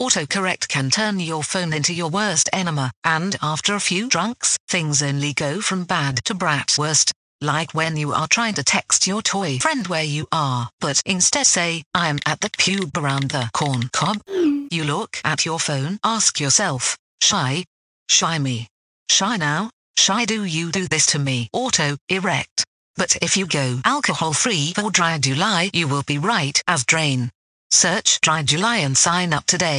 Autocorrect can turn your phone into your worst enema, and after a few drunks, things only go from bad to brat worst. Like when you are trying to text your toy friend where you are, but instead say, I am at the pub around the corn cob. You look at your phone, ask yourself, shy? Shy me? Shy now? Shy do you do this to me? Auto, erect. But if you go alcohol free for dry July, you will be right as drain. Search dry July and sign up today.